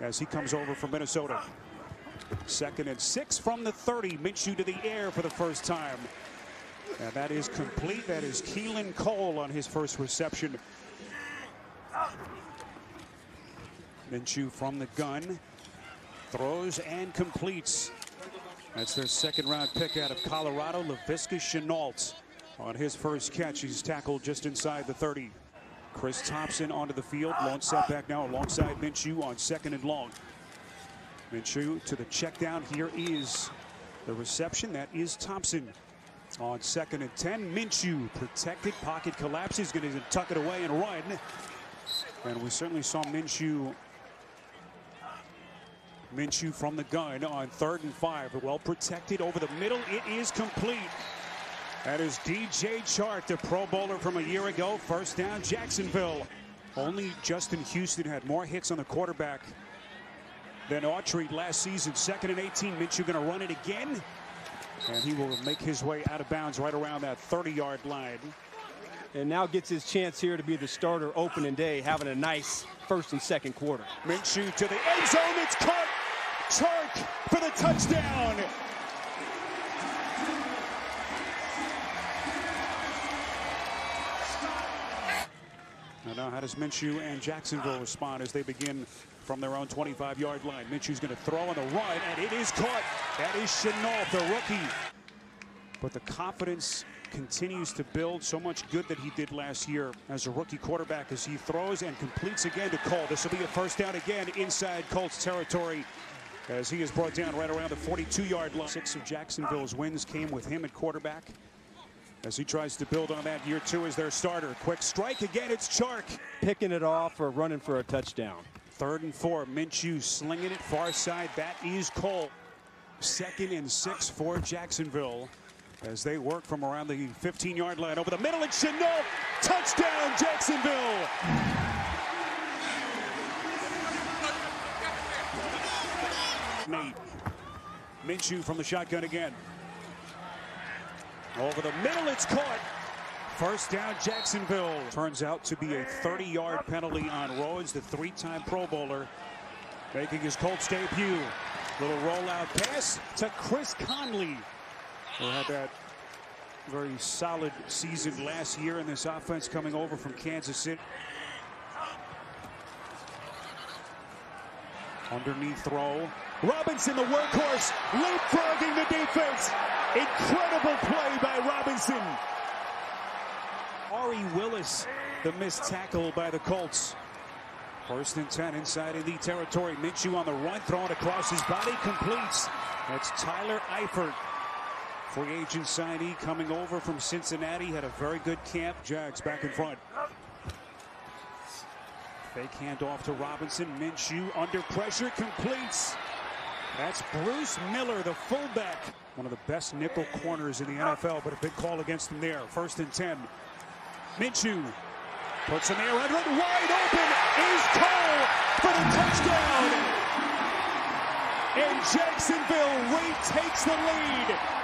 as he comes over from Minnesota. Second and six from the 30. Minshew to the air for the first time. And that is complete. That is Keelan Cole on his first reception. Minshew from the gun. Throws and completes. That's their second round pick out of Colorado, Laviska Shenault. On his first catch, he's tackled just inside the 30. Chris Thompson onto the field. Long setback now alongside Minshew on second and long. Minshew to the check down. Here is the reception. That is Thompson. On second and 10, Minshew protected. Pocket collapses. Going to tuck it away and run. And we certainly saw Minshew Minshew from the gun on third and five. Well protected over the middle. It is complete. That is DJ Chark, the Pro Bowler from a year ago. First down, Jacksonville. Only Justin Houston had more hits on the quarterback than Autry last season. Second and 18. Minshew going to run it again. And he will make his way out of bounds right around that 30-yard line. And now gets his chance here to be the starter opening day, having a nice first and second quarter. Minshew to the end zone. It's caught. Chark for the touchdown. Now how does Minshew and Jacksonville respond as they begin from their own 25-yard line? Minshew's going to throw on the run, and it is caught. That is Shenault, the rookie. But the confidence continues to build. So much good that he did last year as a rookie quarterback as he throws and completes again to Cole. This will be a first down again inside Colts territory as he is brought down right around the 42-yard line. Six of Jacksonville's wins came with him at quarterback as he tries to build on that year two as their starter. Quick strike again. It's Chark. Picking it off or running for a touchdown. Third and four. Minshew slinging it far side. That is Cole. Second and six for Jacksonville as they work from around the 15-yard line over the middle. It's Shenault. Touchdown, Jacksonville. Nate. Minshew from the shotgun again. Over the middle, it's caught. First down, Jacksonville. Turns out to be a 30-yard penalty on Rhodes, the three-time Pro Bowler, making his Colts debut. Little rollout pass to Chris Conley, who had that very solid season last year in this offense coming over from Kansas City. Underneath throw. Robinson, the workhorse, leapfrogging the defense. Incredible play by Robinson. Khari Willis, the missed tackle by the Colts. First and 10 inside of the territory. Minshew on the run, throwing across his body, completes. That's Tyler Eifert. Free agent signee coming over from Cincinnati. Had a very good camp. Jags back in front. Fake handoff to Robinson. Minshew under pressure, completes. That's Bruce Miller, the fullback. One of the best nickel corners in the NFL, but a big call against him there. First and 10. Minshew puts an air under it. Wide open is Cole for the touchdown. And Jacksonville retakes the lead.